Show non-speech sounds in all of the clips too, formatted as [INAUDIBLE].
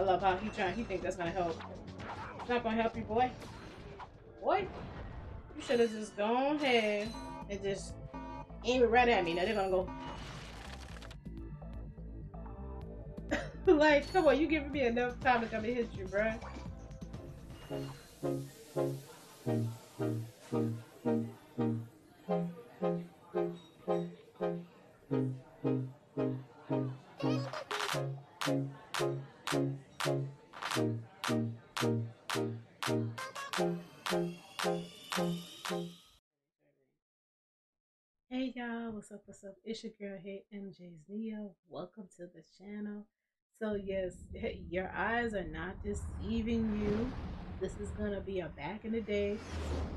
I love how he trying. He think that's gonna help. It's not gonna help you, boy. Boy, you should have just gone ahead and just aim it right at me. Now they're gonna go. [LAUGHS] like, come on, you giving me enough time to come and hit you, bruh. Hey y'all, what's up? What's up? It's your girl, Hey MJ's Neo. Welcome to the channel. So yes, [LAUGHS] your eyes are not deceiving you. This is gonna be a back in the day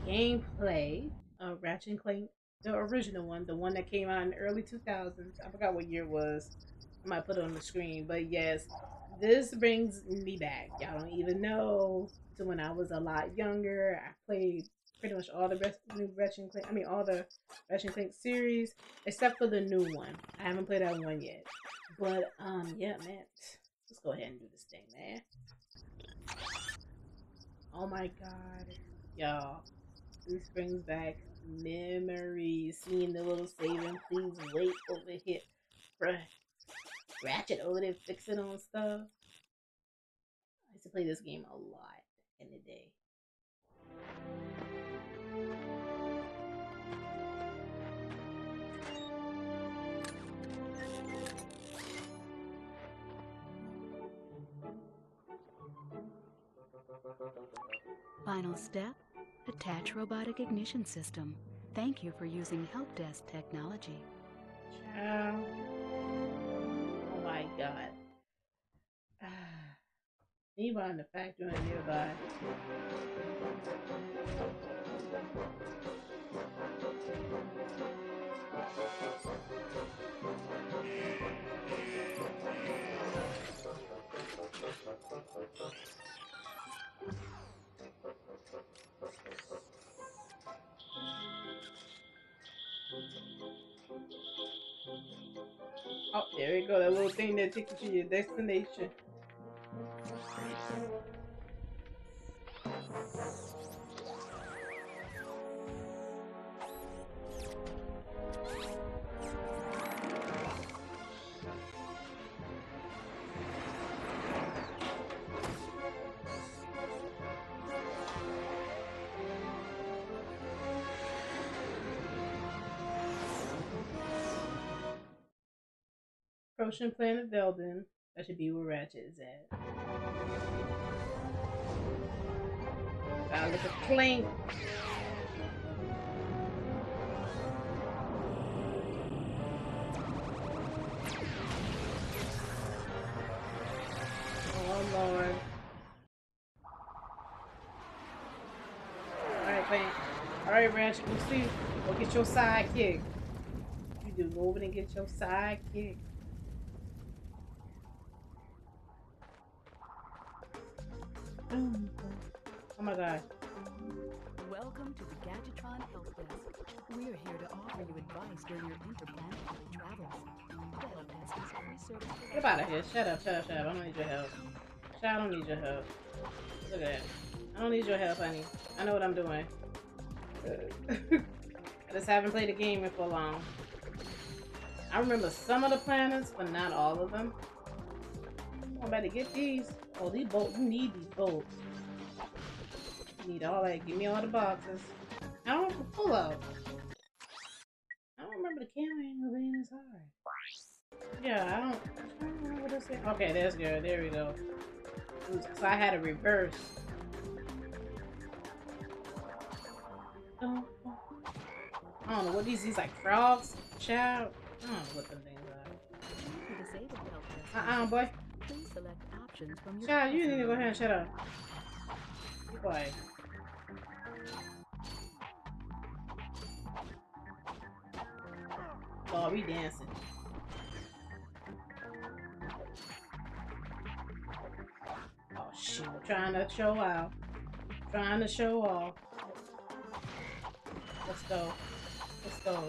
gameplay of Ratchet and Clank, the original one, the one that came out in the early 2000s. I forgot what year it was. I might put it on the screen, but yes, this brings me back. Y'all don't even know to when I was a lot younger. I played pretty much all the rest new Ratchet Clank. I mean, all the Ratchet Clank series except for the new one. I haven't played that one yet. But um, yeah, man, let's go ahead and do this thing, man. Oh my god, y'all, this brings back memories. Seeing the little saving, please wait over here. Ratchet over there fixing on stuff. I used to play this game a lot in the day. Final step, attach robotic ignition system. Thank you for using help desk technology. Ciao. My god. [SIGHS] In the factory nearby? Oh, there you go. That little thing that takes you to your destination. Approaching Planet Veldin. That should be where Ratchet is at. Gotta look at Clink. Oh Lord. Alright, Clink. Alright, Ratchet, go see. Go get your sidekick. You do over and get your sidekick. Oh my god. Welcome to the Gadgetron Help Desk. We're here to offer you advice during your interplanetary travels. The help desk is certified. Get out of here. Shut up, shut up, shut up. I don't need your help. Shut I don't need your help. Look at that. I don't need your help, honey. I know what I'm doing. [LAUGHS] I just haven't played the game in for long. I remember some of the planets, but not all of them. I'm about to get these. Oh, these bolts. You need these bolts. You need all that. Give me all the boxes. I don't know full of. I don't remember the camera angle being this hard. Yeah, I don't. I don't know what this is. Okay, that's good. There we go. So I had a reverse. Oh. I don't know what these these like frogs, child. I don't know what the things are. To disable Uh uh, boy. please select options from your Child, you need to go ahead and shut up. Quiet. Oh, we dancing. Oh shoot, trying to show out. Trying to show off. Let's go. Let's go.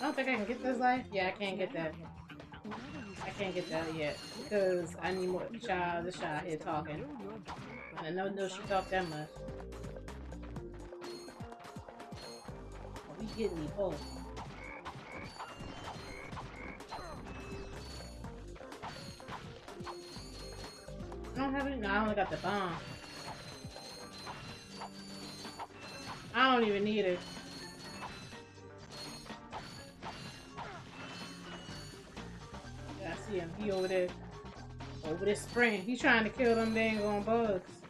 I don't think I can get this life. Yeah, I can't get that. I can't get that yet because I need more child. The child here talking. I didn't know, she talked that much. Oh, he getting me both. I don't have any. No, I only got the bomb. I don't even need it. He over there. Over there spraying. He's trying to kill them dang on bugs.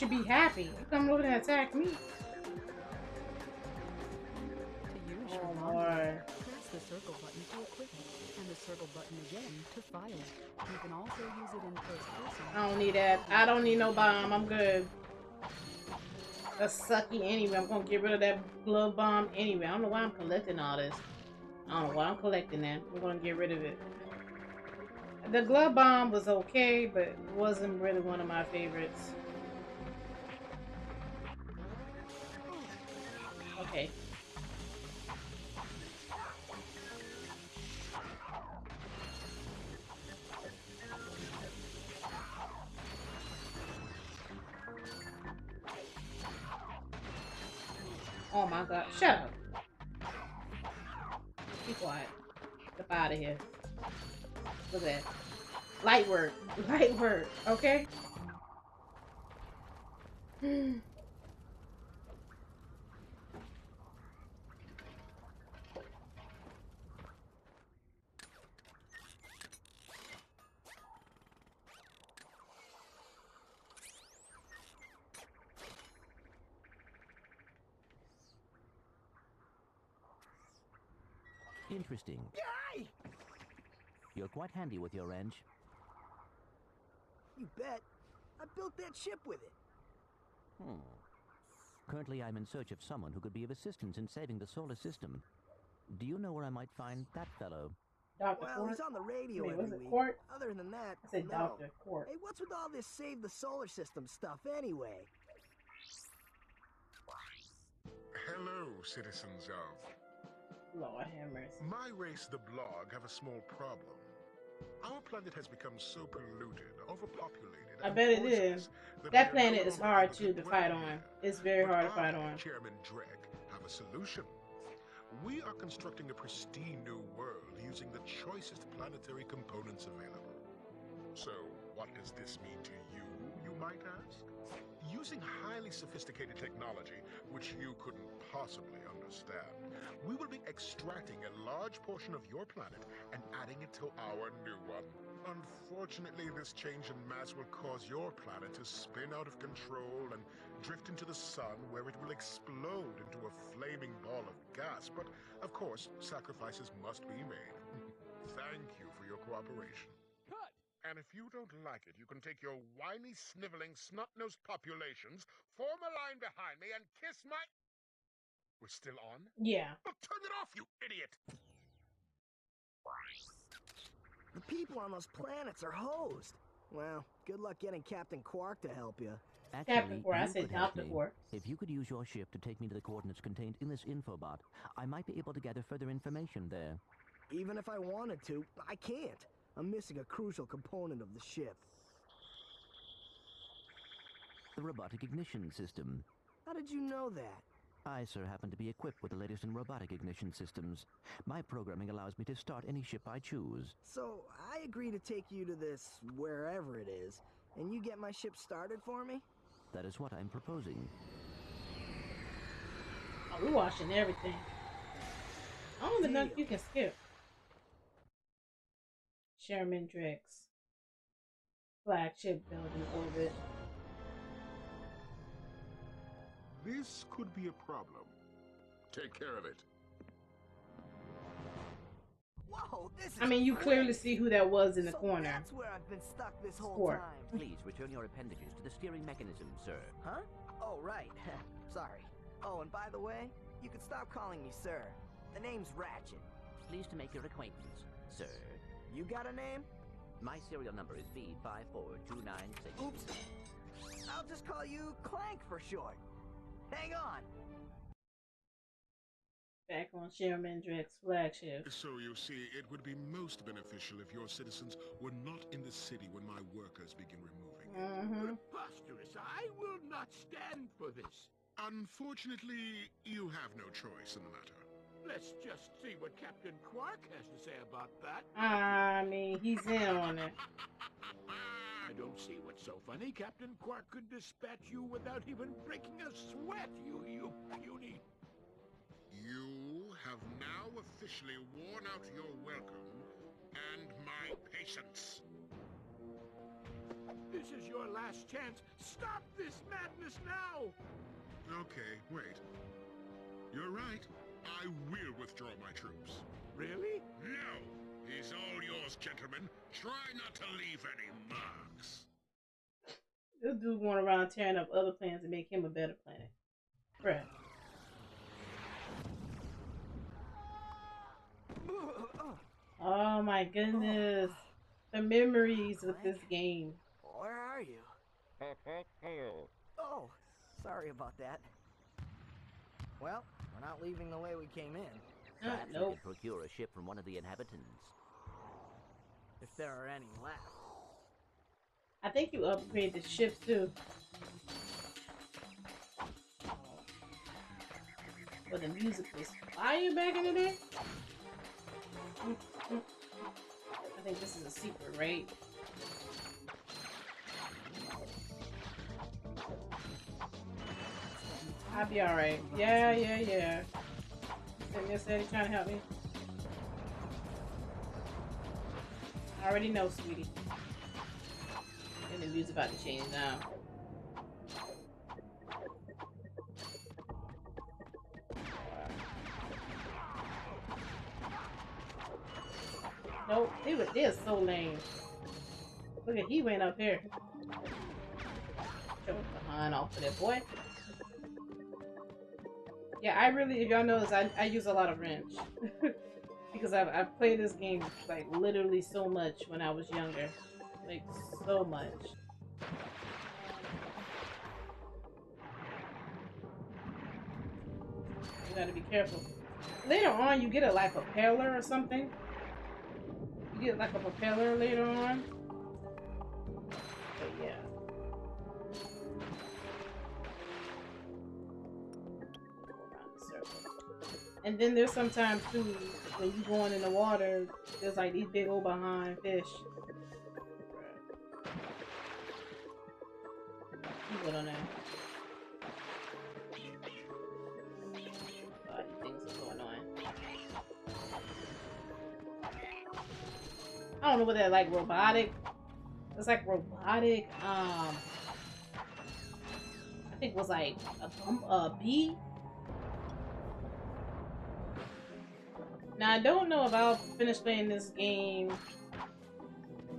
Should be happy. Come over and attack me. To use your Oh, oh bomb, Lord. press the circle button to equip it, and the circle button again to fire. You can also use it in first person. I don't need that. I don't need no bomb. I'm good. That's sucky anyway. I'm gonna get rid of that glove bomb anyway. I don't know why I'm collecting all this. I don't know why I'm collecting that. I'm gonna get rid of it. The glove bomb was okay, but wasn't really one of my favorites. Okay. Oh my god. Shut up. Be quiet. Get out of here. Look at that. Light work. [LAUGHS] Light work. Okay? [SIGHS] Interesting. You're quite handy with your wrench. You bet. I built that ship with it. Hmm. Currently, I'm in search of someone who could be of assistance in saving the solar system. Do you know where I might find that fellow? Dr. Well, Court? he's on the radio Wait, was every it week. Court? Other than that, I said no. Dr. Court. Hey, what's with all this save the solar system stuff anyway? Hello, citizens of. Lord have mercy. My race, the Blarg, have a small problem. Our planet has become so polluted, overpopulated. I bet it is. that That we are no planet is hard too to fight on. It's very But hard to fight on. Chairman Drek, have a solution. We are constructing a pristine new world using the choicest planetary components available. So, what does this mean to you, you might ask? Using highly sophisticated technology, which you couldn't possibly understand, we will be extracting a large portion of your planet and adding it to our new one. Unfortunately, this change in mass will cause your planet to spin out of control and drift into the sun, where it will explode into a flaming ball of gas. But, of course, sacrifices must be made. [LAUGHS] Thank you for your cooperation. Cut! And if you don't like it, you can take your whiny, sniveling, snot-nosed populations, form a line behind me, and kiss my... We're still on? Yeah. Well, turn it off, you idiot! The people on those planets are hosed. Well, good luck getting Captain Quark to help you. Actually, Court, I said could help Dr. me. Court. If you could use your ship to take me to the coordinates contained in this infobot, I might be able to gather further information there. Even if I wanted to, I can't. I'm missing a crucial component of the ship. The robotic ignition system. How did you know that? I, sir, happen to be equipped with the latest in robotic ignition systems. My programming allows me to start any ship I choose. So, I agree to take you to this wherever it is, and you get my ship started for me? That is what I'm proposing. Oh, we're watching everything. I don't even know if you can skip. Chairman Drek's. Flagship building orbit. This could be a problem. Take care of it. Whoa, this is I mean, you clearly see who that was in the So corner. That's where I've been stuck this whole Score. time. Please return your appendages to the steering mechanism, sir. Huh? Oh, right. [LAUGHS] Sorry. Oh, and by the way, you can stop calling me sir. The name's Ratchet. Pleased to make your acquaintance, sir. You got a name? My serial number is B54296. Oops. I'll just call you Clank for short. Hang on. Back on Chairman Drek's flagship. So you see, it would be most beneficial if your citizens were not in the city when my workers begin removing. Mm-hmm. Preposterous! I will not stand for this. Unfortunately, you have no choice in the matter. Let's just see what Captain Quark has to say about that. I mean, he's in on it. [LAUGHS] I don't see what's so funny. Captain Quark could dispatch you without even breaking a sweat, you, you puny. You have now officially worn out your welcome and my patience. This is your last chance. Stop this madness now! Okay, wait. You're right. I will withdraw my troops. Really? No! He's all yours, gentlemen. Try not to leave any marks. This dude going around tearing up other planets to make him a better planet. Bruh. Oh my goodness. The memories with this game. Where are you? Oh, sorry about that. Well, we're not leaving the way we came in. Uh, Perhaps we nope. could procure a ship from one of the inhabitants. If there are any left. I think you upgrade the ships too. But the music was fire back in the day. I think this is a secret, right? I'll be alright. Yeah, yeah, yeah. Sitting there steady trying to help me. I already know, sweetie. And the music's about to change now. Nope, they were they're so lame. Look at he went up here. Jump behind off of that boy. Yeah, I really, if y'all notice, I, I use a lot of wrench. [LAUGHS] because I've, I've played this game, like, literally so much when I was younger. Like, so much. You gotta be careful. Later on, you get a, like, a propeller or something. You get, like, a propeller later on. But, yeah. And then there's sometimes too when you going in the water, there's like these big old behind fish. You good on that? God, things are so annoying. I don't know what that like robotic. It's like robotic. Um, I think it was like a, a bee I don't know if I'll finish playing this game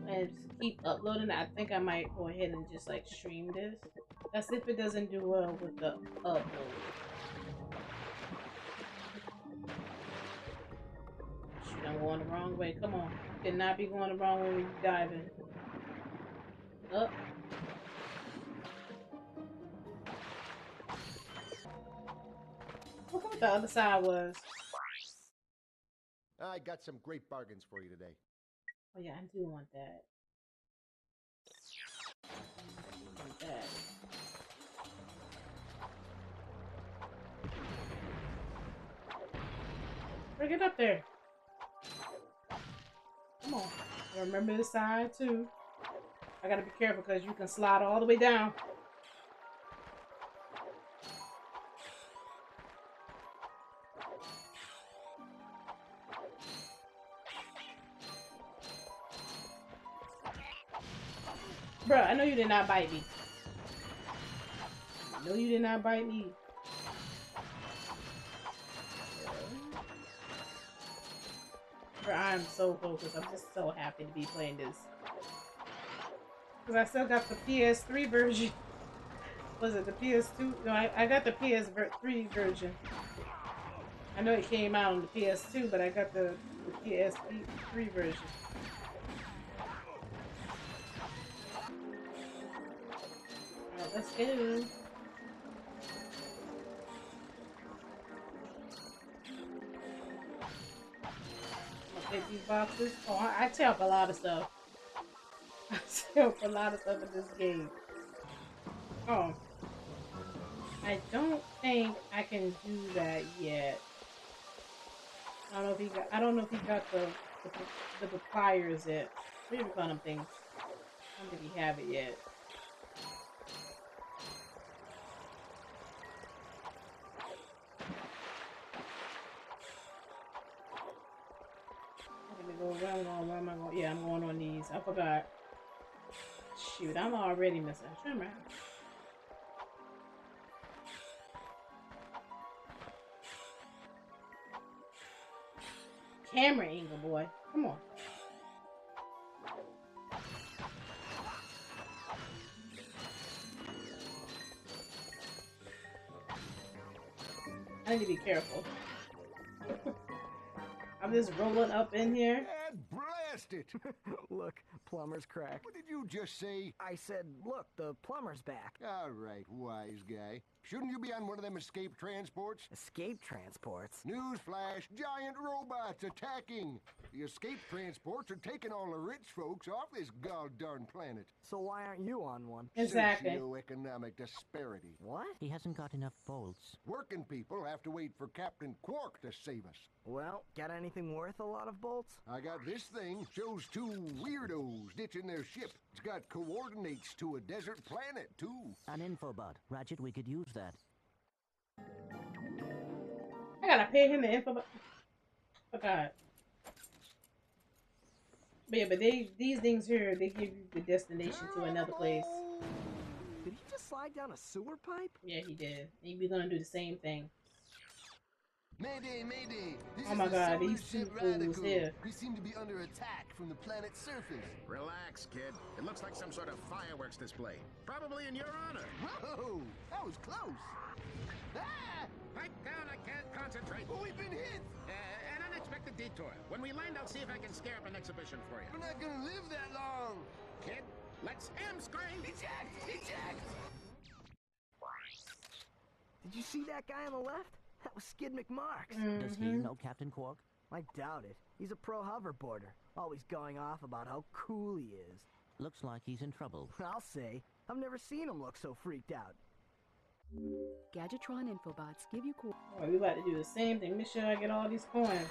and keep uploading. I think I might go ahead and just like stream this. That's if it doesn't do well with the upload. Shoot, I'm going the wrong way. Come on. Cannot be going the wrong way diving. Up. Look what the other side was. I got some great bargains for you today. Oh yeah, I do want that. I want that. Bring it up there. Come on. Remember the side too. I gotta be careful because you can slide all the way down. Bruh, I know you did not bite me. I know you did not bite me. Bro, I'm so focused. I'm just so happy to be playing this. Because I still got the PS3 version. [LAUGHS] Was it the PS2? No, I, I got the PS3 version. I know it came out on the PS2, but I got the, the PS3 version. Let's go. take boxes. Oh, I, I tear up a lot of stuff. [LAUGHS] I tear up a lot of stuff in this game. Oh. I don't think I can do that yet. I don't know if he got. I don't know if he got the the, the pliers yet. What do you call them things? I don't think he have it yet. I'm going, where am I going? Yeah, I'm going on these. I forgot. Shoot, I'm already missing. Trim out. Camera angle, boy. Come on. I need to be careful. [LAUGHS] I'm just rolling up in here. It! [LAUGHS] look, plumber's crack. What did you just say? I said, look, the plumber's back. All right, wise guy. Shouldn't you be on one of them escape transports? Escape transports? Newsflash, giant robots attacking. The escape transports are taking all the rich folks off this god-darn planet. So why aren't you on one? Exactly. Socioeconomic disparity. What? He hasn't got enough bolts. Working people have to wait for Captain Quark to save us. Well, got anything worth a lot of bolts? I got this thing. Shows two weirdos ditching their ship. It's got coordinates to a desert planet, too. An infobot. Ratchet, we could use that. I gotta pay him the info. Oh God. But yeah, but they these things here they give you the destination to another place. Did he just slide down a sewer pipe? Yeah, he did. And we're gonna do the same thing. Mayday, mayday! This Oh my the God, these two ship fools Radical. here. We seem to be under attack from the planet's surface. Relax, kid. It looks like some sort of fireworks display. Probably in your honor. Whoa! That was close! Ah! Pipe down, I can't concentrate. Oh, we've been hit! Uh, an unexpected detour. When we land, I'll see if I can scare up an exhibition for you. We're not gonna live that long! Kid, let's M screen. Eject! Eject! Did you see that guy on the left? That was Skidd McMarx. Does he Mhm. know Captain Quark? I doubt it. He's a pro hoverboarder, always going off about how cool he is. Looks like he's in trouble. [LAUGHS] I'll say, I've never seen him look so freaked out. Gadgetron Infobots give you cool. Oh, we about to do the same thing. Make sure I get all these coins.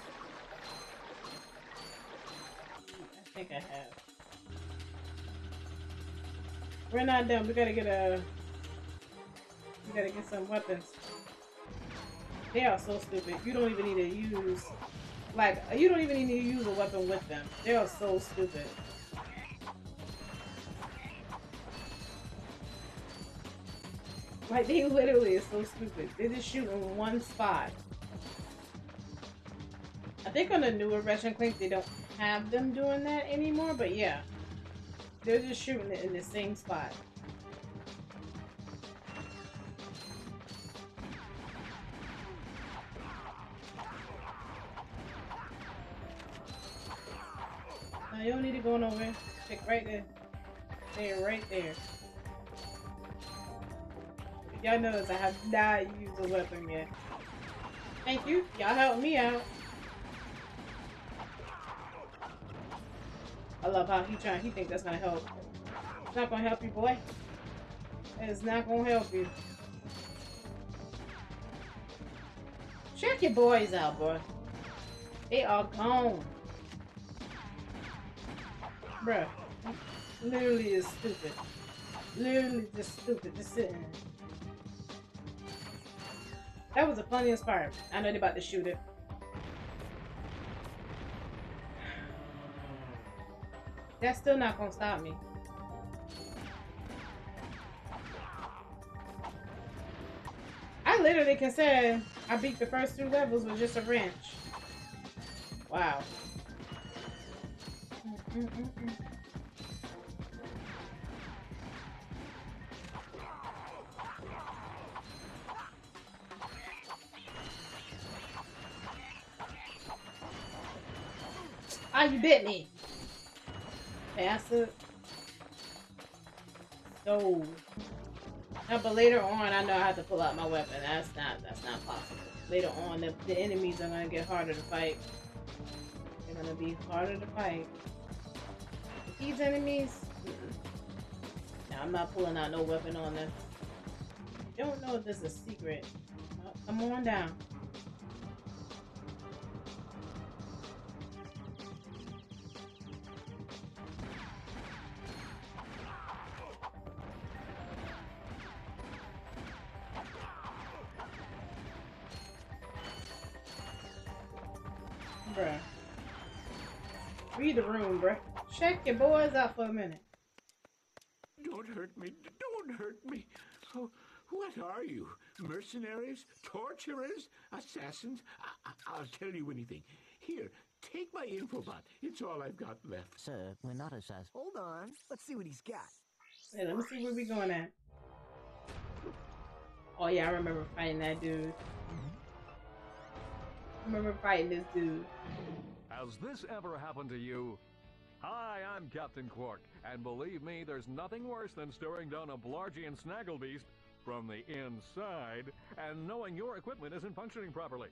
I think I have. We're not done. We gotta get a. We gotta get some weapons. They are so stupid. You don't even need to use. Like, you don't even need to use a weapon with them. They are so stupid. Like, they literally are so stupid. They just shoot in one spot. I think on the newer Ratchet and Clank, they don't have them doing that anymore, but yeah. They're just shooting it in the same spot. Y'all notice, I have not used a weapon yet. Thank you. Y'all helped me out. I love how he trying. He think that's gonna help. It's not gonna help you, boy. It's not gonna help you. Check your boys out, boy. They are gone. Bruh. Literally is stupid. Literally just stupid. Just sitting there. That was the funniest part. I know they're about to shoot it. That's still not gonna stop me. I literally can say I beat the first two levels with just a wrench. Wow. Mm-mm-mm. Ah, you bit me. Bastard. So. But later on, I know I have to pull out my weapon. That's not. That's not possible. Later on, the, the enemies are gonna get harder to fight. They're gonna be harder to fight. These enemies. Now I'm not pulling out no weapon on them. Don't know if this is a secret. Come on down. Bruh. Read the room, bruh. Check your boys out for a minute. Don't hurt me. Don't hurt me. Oh, what are you? Mercenaries? Torturers? Assassins? I- I- I'll tell you anything. Here, take my infobot. It's all I've got left. Sir, we're not assassins. Hold on. Let's see what he's got. Hey, let me see where we going at. Oh yeah, I remember fighting that dude. I remember fighting this dude. Has this ever happened to you? Hi, I'm Captain Quark, and believe me, there's nothing worse than staring down a Blargian snagglebeast from the inside and knowing your equipment isn't functioning properly.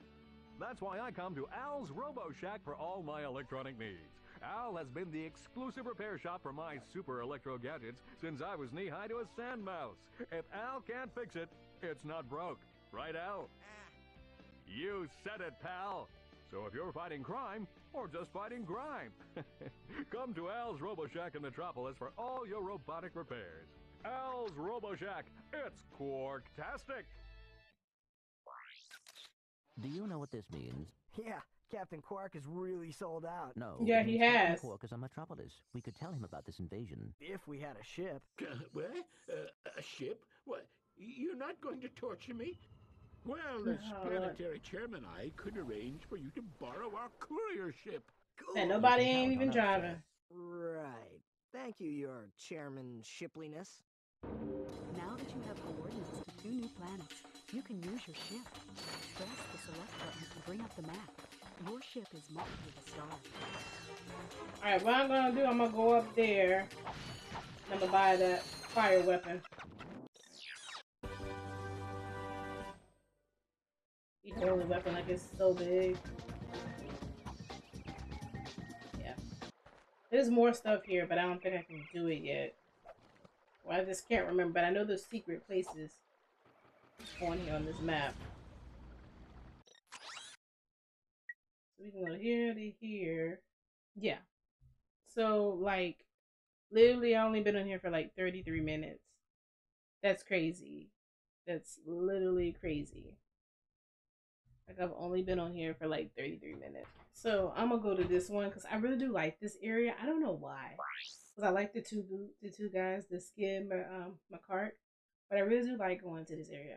That's why I come to Al's Robo Shack for all my electronic needs. Al has been the exclusive repair shop for my super electro gadgets since I was knee high to a sand mouse. If Al can't fix it, it's not broke. Right, Al? Ah, You said it, pal. So if you're fighting crime, or just fighting grime, [LAUGHS] come to Al's RoboShack in Metropolis for all your robotic repairs. Al's RoboShack, it's Quarktastic! Do you know what this means? Yeah, Captain Quark is really sold out. No. Yeah, he means Captain has. Quark is on Metropolis. We could tell him about this invasion. If we had a ship. Uh, what? Uh, a ship? What? You're not going to torture me? Well, as No. planetary chairman, I could arrange for you to borrow our courier ship. And nobody ain't even on us, sir. driving. Right. Thank you, your chairman shipliness. Now that you have coordinates to two new planets, you can use your ship. Press the select button to bring up the map. Your ship is marked with a star. Alright, what I'm gonna do, I'm gonna go up there. I'm gonna buy that fire weapon. You hold the weapon like it's so big. Yeah. There's more stuff here, but I don't think I can do it yet. Well, I just can't remember, but I know there's secret places on here on this map. So we can go here to here. Yeah. So like literally I only been on here for like 33 minutes. That's crazy. That's literally crazy. Like I've only been on here for like 33 minutes. So I'm gonna go to this one because I really do like this area. I don't know why. Because I like the two the two guys, the skin um McCart. But I really do like going to this area.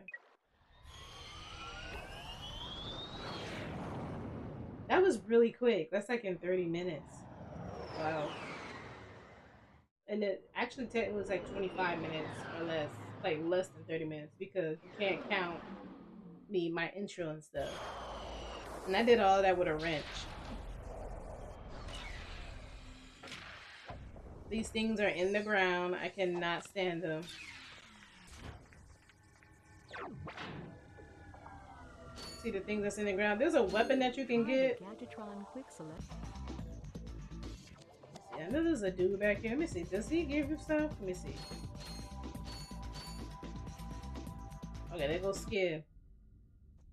That was really quick. That's like in 30 minutes. Wow. And it actually technically was like 25 minutes or less. Like less than 30 minutes because you can't count me, my intro and stuff. And I did all that with a wrench. These things are in the ground. I cannot stand them. See the thing that's in the ground? There's a weapon that you can get. the Gadgetron Quick Select. Yeah, this is a dude back here. Let me see. Does he give you stuff? Let me see. Okay, there goes Skidd.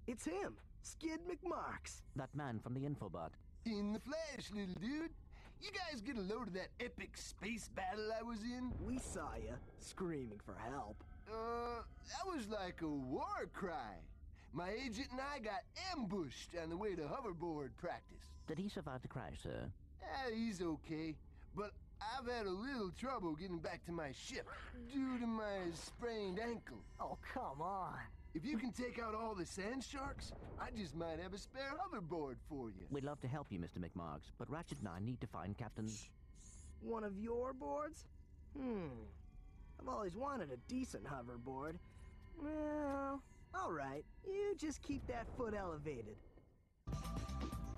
It's him, Skidd McMarx. That man from the infobot. In the flesh, little dude. You guys get a load of that epic space battle I was in? We saw you screaming for help. Uh, that was like a war cry. My agent and I got ambushed on the way to hoverboard practice. Did he survive the crash, sir? Eh, he's okay, but I've had a little trouble getting back to my ship due to my sprained ankle. Oh, come on. If you can take out all the sand sharks, I just might have a spare hoverboard for you. We'd love to help you, Mr. McMarx, but Ratchet and I need to find Captain... One of your boards? Hmm. I've always wanted a decent hoverboard. Well, alright. You just keep that foot elevated.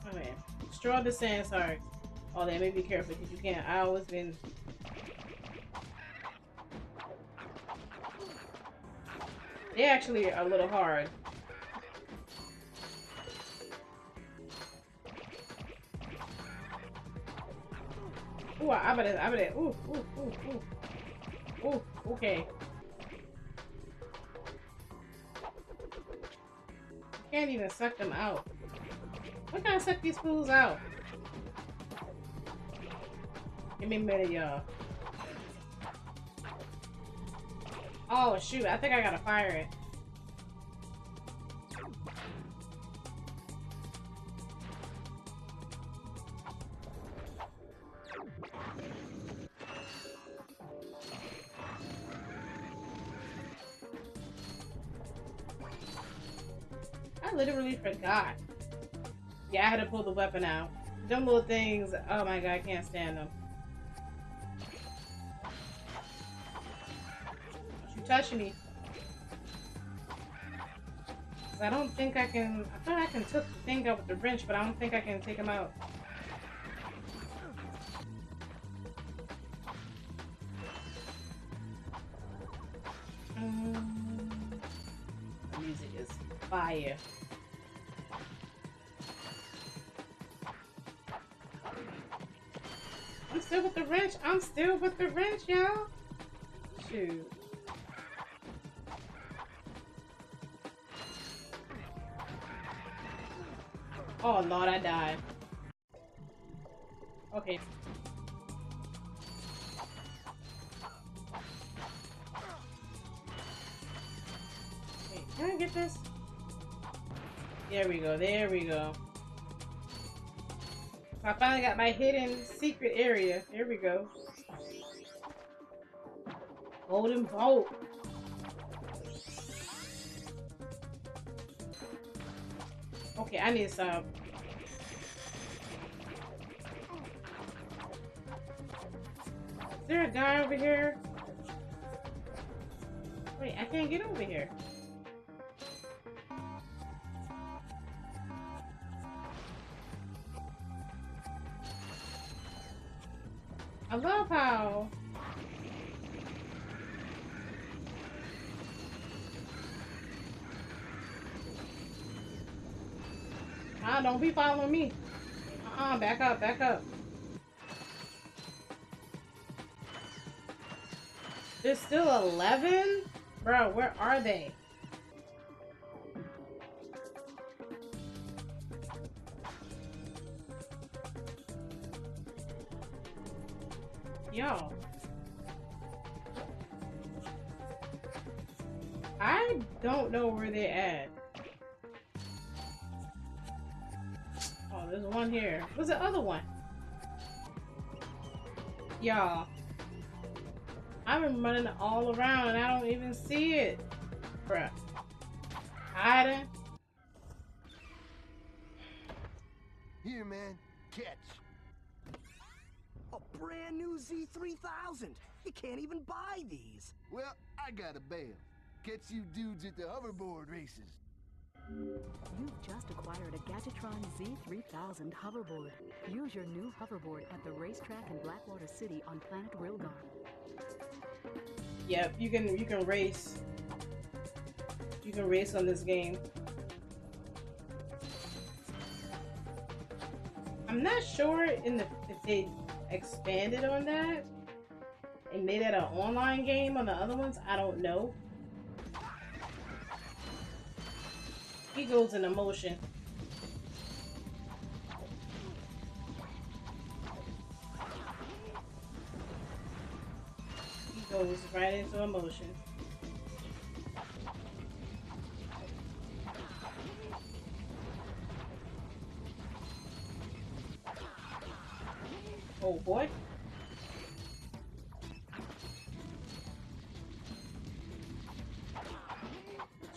Okay. Destroy the sand sharks. Oh, they may be careful because you can't. I always been. They actually are a little hard. Ooh, I bet it, I bet it. Ooh, ooh, ooh, ooh. Ooh, okay. Can't even suck them out. What can I suck these fools out? Give me a minute, y'all. Oh, shoot. I think I gotta fire it. I literally forgot. Yeah, I had to pull the weapon out. Them little things, oh my god, I can't stand them. Touching me. I don't think I can, I thought I can took the thing out with the wrench, but I don't think I can take him out. Um, the music is fire. I'm still with the wrench. I'm still with the wrench, y'all. Shoot. Oh lord, I died. Okay. Wait, can I get this? There we go, there we go. I finally got my hidden secret area. Here we go. Golden bolt. Okay, I need some. There a guy over here? Wait, I can't get over here. I love how Ah, don't be following me. Uh-uh, back up, back up. There's still 11? Bro, where are they? Yo. I don't know where they're at. Oh, there's one here. What's the other one? Y'all. I've been running all around and I don't even see it. Bruh. Hiding. Here, man. Catch. A brand new Z3000. You can't even buy these. Well, I got a bail. Catch you dudes at the hoverboard races. You've just acquired a Gadgetron Z3000 hoverboard. Use your new hoverboard at the racetrack in Blackwater City on planet Rilgar. Yep, you can you can race. You can race on this game. I'm not sure in the if they expanded on that and made it an online game on the other ones. I don't know. He goes in emotion. Goes right into emotion. Oh boy.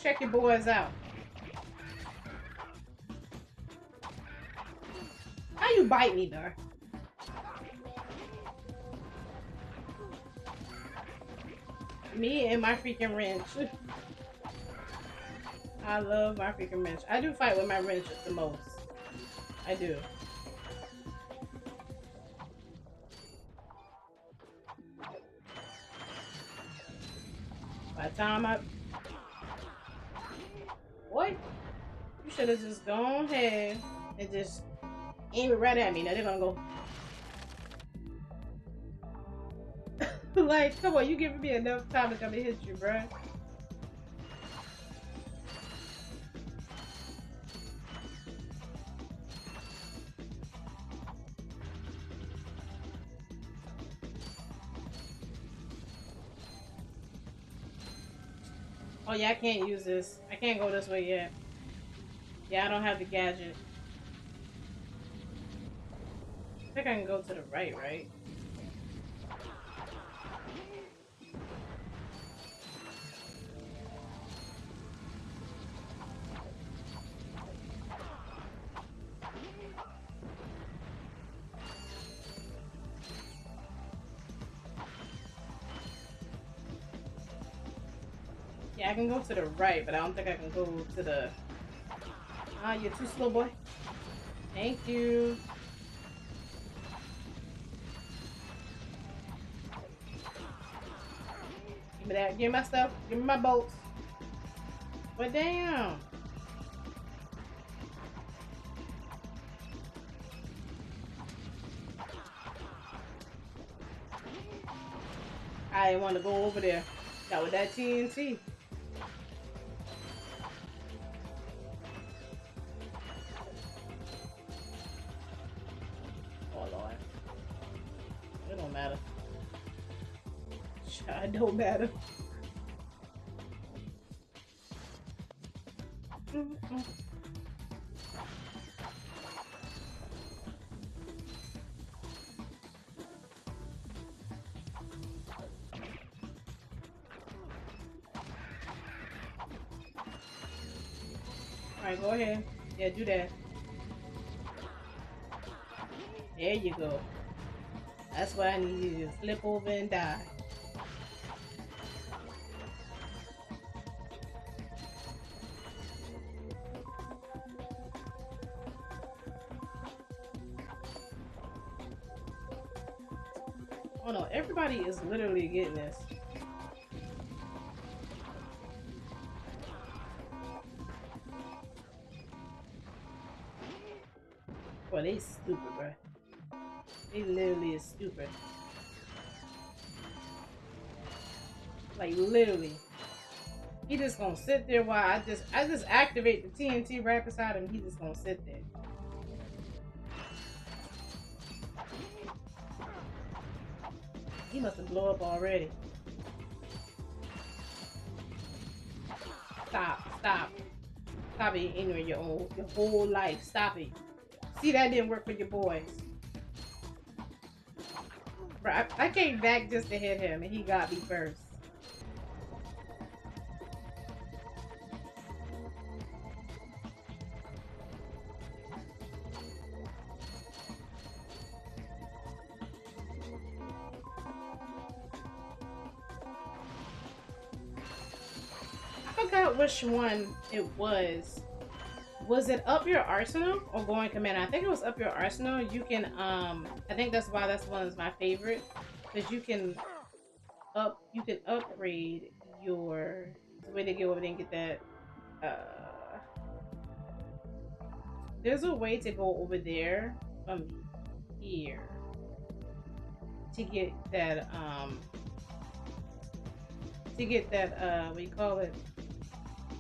Check your boys out. How you bite me, though? Me and my freaking wrench. [LAUGHS] I love my freaking wrench. I do fight with my wrench the most. I do. By the time I... What? You should have just gone ahead and just aim it right at me. Now they're gonna go... [LAUGHS] like, come on, you giving me enough time to come and hit you, bruh. Oh yeah, I can't use this. I can't go this way yet. Yeah, I don't have the gadget. I think I can go to the right, right? To the right, but I don't think I can go to the... Ah, you're too slow, boy. Thank you. Give me that. Give me my stuff. Give me my bolts. But damn. I want to go over there. Got with that TNT. Alright, go ahead. Yeah, do that. Oh no, everybody is literally getting this. Boy, they stupid, bro. They literally is stupid. Like literally. He just gonna sit there while I just I just activate the TNT right beside him. He just gonna sit there. He must have blown up already. Stop, stop. Stop being ignorant your own your whole life. Stop it. See that didn't work for your boys. Bro, I, I came back just to hit him and he got me first. Which one it was. Was it up your arsenal or Going Commando? I think it was up your arsenal. You can um I think that's why that's one of my favorite. Because you can up you can upgrade your the way to get over there and get that uh there's a way to go over there from here to get that um to get that uh we call it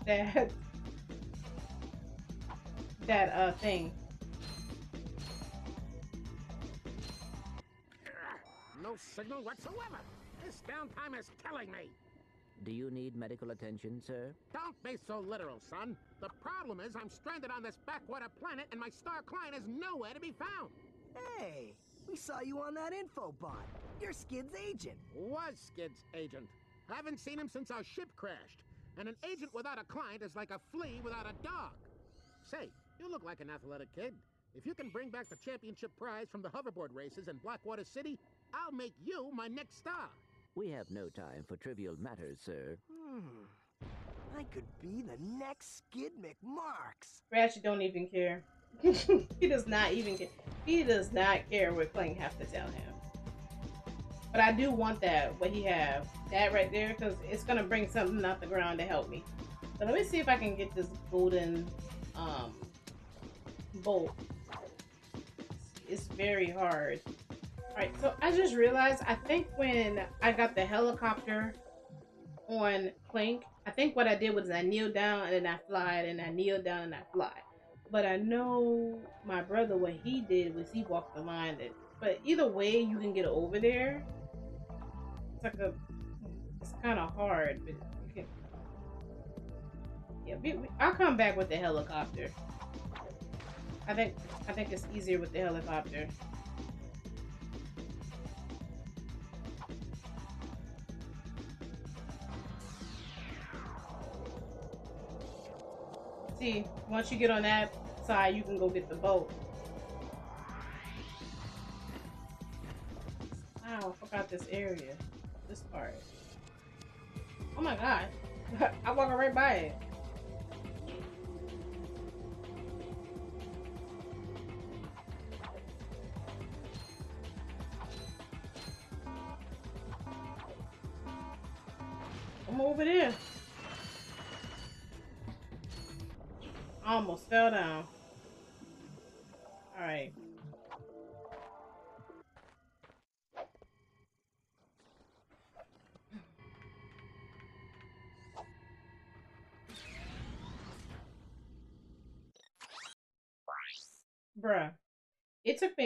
that that uh thing. No signal whatsoever. This downtime is killing me. Do you need medical attention, sir? Don't be so literal, son. The problem is I'm stranded on this backwater planet and my star client is nowhere to be found. Hey, we saw you on that info bot. You're Skidd's agent. Was Skidd's agent. Haven't seen him since our ship crashed. And an agent without a client is like a flea without a dog. Say, you look like an athletic kid. If you can bring back the championship prize from the hoverboard races in Blackwater City, I'll make you my next star. We have no time for trivial matters, sir. Hmm. I could be the next Skidd McMarx. Ratchet don't even care. [LAUGHS] he does not even care. He does not care what Clank have to tell him. But I do want that, what he have. That right there, because it's going to bring something out the ground to help me. So let me see if I can get this golden um, bolt. It's very hard. Alright, so I just realized, I think when I got the helicopter on Clink, I think what I did was I kneeled down and then I flied and I kneeled down and I fly. But I know my brother, what he did was he walked the line. That, but either way, you can get over there. A, it's kind of hard, but can. Yeah, we, we, I'll come back with the helicopter. I think I think it's easier with the helicopter. See, once you get on that side, you can go get the boat. Wow, I forgot this area. This part. Oh my god. [LAUGHS] I walk right by it. I'm over there. I almost fell down.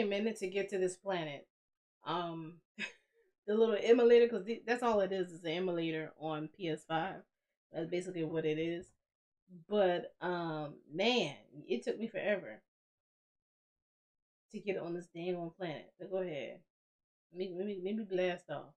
Minute to get to this planet. Um, [LAUGHS] the little emulator, because that's all it is, is an emulator on PS5. That's basically what it is. But um, man, it took me forever to get on this dang planet. So go ahead, let me let me blast off.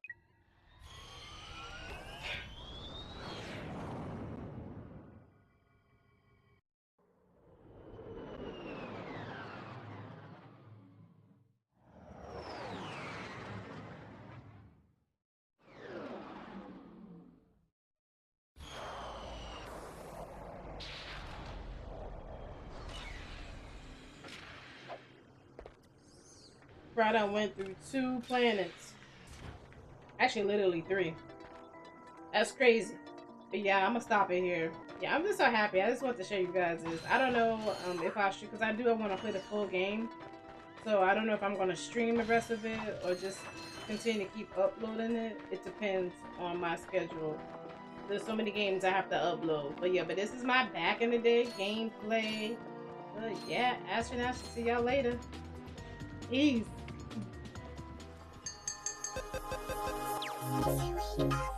I done went through two planets. Actually, literally three. That's crazy. But yeah, I'm gonna stop it here. Yeah, I'm just so happy. I just want to show you guys this. I don't know um, if I should, because I do I want to play the full game. So I don't know if I'm gonna stream the rest of it or just continue to keep uploading it. It depends on my schedule. There's so many games I have to upload. But yeah, but this is my back in the day gameplay. But yeah, astronauts, see y'all later. Peace. You.